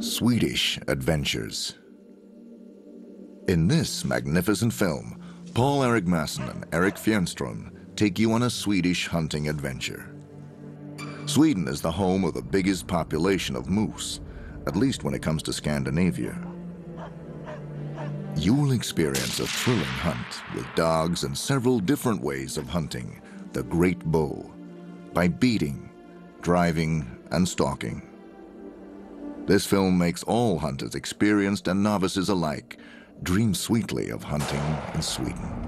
Swedish Adventures. In this magnificent film, Paul Erik Masson and Eric Fjernström take you on a Swedish hunting adventure. Sweden is the home of the biggest population of moose, at least when it comes to Scandinavia. You will experience a thrilling hunt with dogs and several different ways of hunting the great bow by beating, driving, and stalking. This film makes all hunters, experienced and novices alike, dream sweetly of hunting in Sweden.